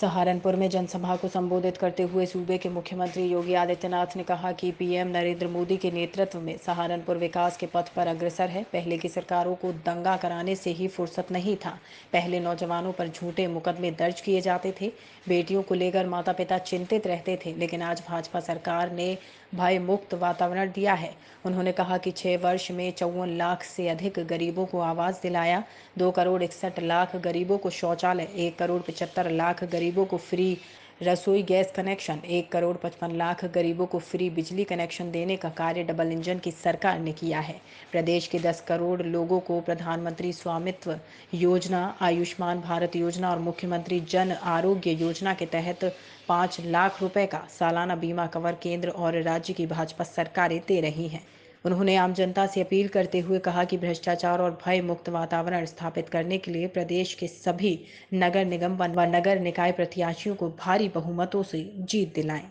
सहारनपुर में जनसभा को संबोधित करते हुए सूबे के मुख्यमंत्री योगी आदित्यनाथ ने कहा कि पीएम नरेंद्र मोदी के नेतृत्व में सहारनपुर विकास के पथ पर अग्रसर है। पहले की सरकारों को दंगा कराने से ही फुर्सत नहीं था। पहले नौजवानों पर झूठे मुकदमे दर्ज किए जाते थे। बेटियों को लेकर माता पिता चिंतित रहते थे, लेकिन आज भाजपा सरकार ने भय मुक्त वातावरण दिया है। उन्होंने कहा कि छह वर्ष में चौवन लाख से अधिक गरीबों को आवास दिलाया, दो करोड़ इकसठ लाख गरीबों को शौचालय, एक करोड़ पचहत्तर लाख गरीबों को फ्री रसोई गैस कनेक्शन, एक करोड़ पचपन लाख गरीबों को फ्री बिजली कनेक्शन देने का कार्य डबल इंजन की सरकार ने किया है। प्रदेश के 10 करोड़ लोगों को प्रधानमंत्री स्वामित्व योजना, आयुष्मान भारत योजना और मुख्यमंत्री जन आरोग्य योजना के तहत पाँच लाख रुपए का सालाना बीमा कवर केंद्र और राज्य की भाजपा सरकारें दे रही हैं। उन्होंने आम जनता से अपील करते हुए कहा कि भ्रष्टाचार और भय मुक्त वातावरण स्थापित करने के लिए प्रदेश के सभी नगर निगम व नगर निकाय प्रत्याशियों को भारी बहुमतों से जीत दिलाएँ।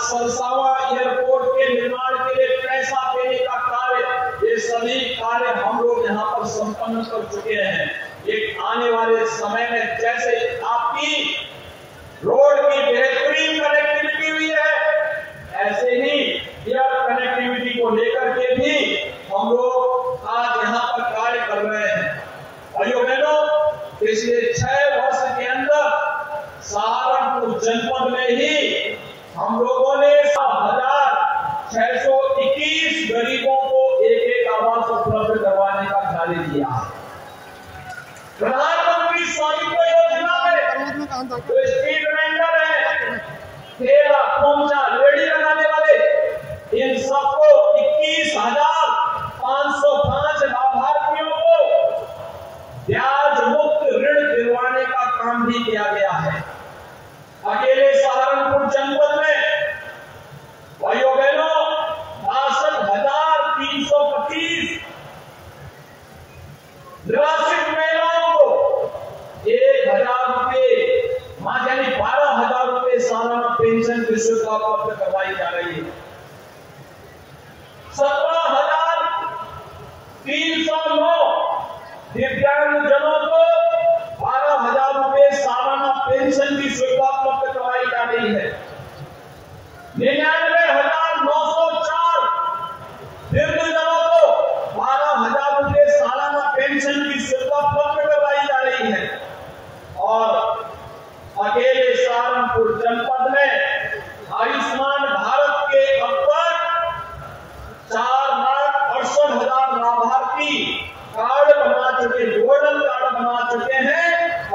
सरसावा एयरपोर्ट के निर्माण के लिए पैसा देने का कार्य, ये सभी कार्य हम लोग यहाँ पर संपन्न कर चुके हैं। एक आने वाले समय में जैसे आपकी रोड की बेहतरीन कनेक्टिविटी हुई है। ऐसे ही एयर कनेक्टिविटी को लेकर के भी हम लोग आज यहाँ पर कार्य कर रहे हैं। भाइयों बहनों पिछले छह वर्ष के अंदर सहारनपुर जनपद में ही हम लोगों ने हज़ार छह सौ इक्कीस गरीबों को एक एक आवास उपलब्ध करवाने का कार्य किया। प्रधानमंत्री स्वामित्व योजना में 2020 निराश्रित महिलाओं को एक हज़ार रुपये, माँ यानी बारह हज़ार रुपए सालाना पेंशन की सुविधा उपलब्ध करवाई जा रही है। सत्रह हज़ार तीन सौ नौ दिव्यांगजनों को बारह हज़ार रुपये सालाना पेंशन की सुविधा उपलब्ध करवाई जा रही है। निर्णय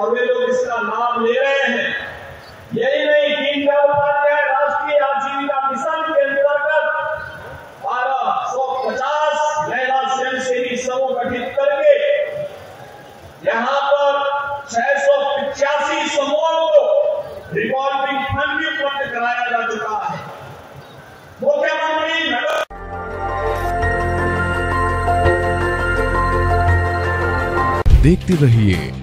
और वे लोग इसका लाभ ले रहे हैं। यही नहीं दीनदयाल उपाध्याय राष्ट्रीय आजीविका मिशन के अंतर्गत बारह सौ पचास महिला स्वयं सेवी समूह गठित करके यहाँ पर छह सौ पिचासी समूहों को रिवॉल्विंग फंड भी उपलब्ध कराया जा चुका है। मुख्यमंत्री देखते रहिए